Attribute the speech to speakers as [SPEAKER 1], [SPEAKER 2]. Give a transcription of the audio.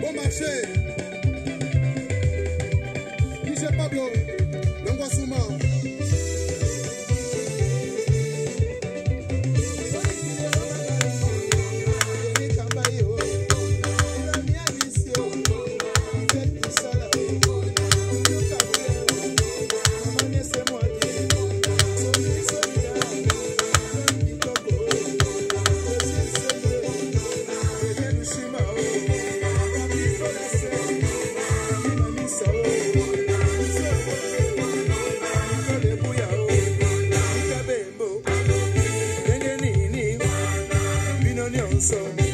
[SPEAKER 1] bon marché. DJ Pablo, Longwa Souma. so